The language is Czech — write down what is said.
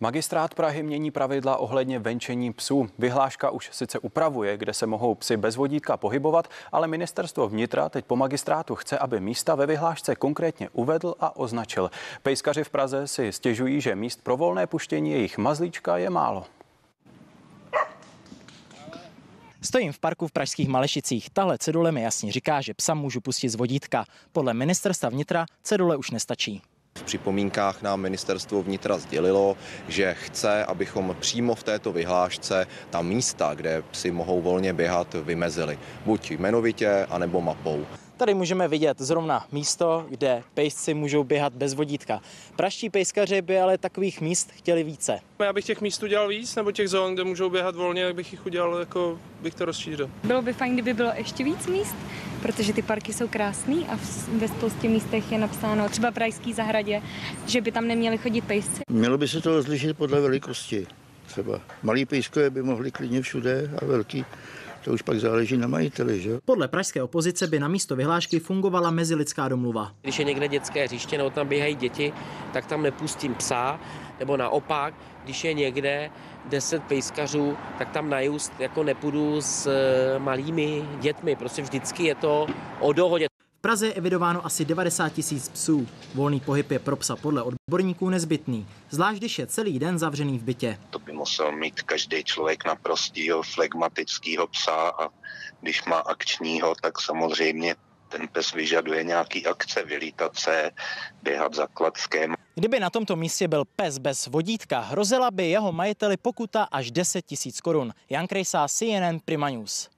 Magistrát Prahy mění pravidla ohledně venčení psů. Vyhláška už sice upravuje, kde se mohou psy bez vodítka pohybovat, ale ministerstvo vnitra teď po magistrátu chce, aby místa ve vyhlášce konkrétně uvedl a označil. Pejskaři v Praze si stěžují, že míst pro volné puštění jejich mazlíčka je málo. Stojím v parku v pražských Malešicích. Tahle cedule mi jasně říká, že psa můžu pustit z vodítka. Podle ministerstva vnitra cedule už nestačí. V připomínkách nám ministerstvo vnitra sdělilo, že chce, abychom přímo v této vyhlášce ta místa, kde psi mohou volně běhat, vymezili. Buď jmenovitě, anebo mapou. Tady můžeme vidět zrovna místo, kde pejsci můžou běhat bez vodítka. Praští pejskaři by ale takových míst chtěli více. Já bych těch míst udělal víc, nebo těch zón, kde můžou běhat volně, tak bych jich udělal, jako bych to rozšířil. Bylo by fajn, kdyby bylo ještě víc míst, protože ty parky jsou krásný a ve spoustě místech je napsáno třeba v Pražský zahradě, že by tam neměli chodit pejsci. Mělo by se to rozlišit podle velikosti. Třeba malý pejskové by mohli klidně všude a velký to už pak záleží na majiteli, že? Podle pražské opozice by na místo vyhlášky fungovala mezilidská domluva. Když je někde dětské hřiště nebo tam běhají děti, tak tam nepustím psa, nebo naopak, když je někde 10 pejskařů, tak tam na just jako nepůjdu s eh, malými dětmi. Prostě vždycky je to o dohodě. Praze je evidováno asi 90 tisíc psů. Volný pohyb je pro psa podle odborníků nezbytný, zvlášť když je celý den zavřený v bytě. To by musel mít každý člověk na prostýho flegmatického psa a když má akčního, tak samozřejmě ten pes vyžaduje nějaký akce, vylítace, běhat za klackem. Kdyby na tomto místě byl pes bez vodítka, hrozila by jeho majiteli pokuta až 10 tisíc korun. Jan Krejsá, CNN Prima News.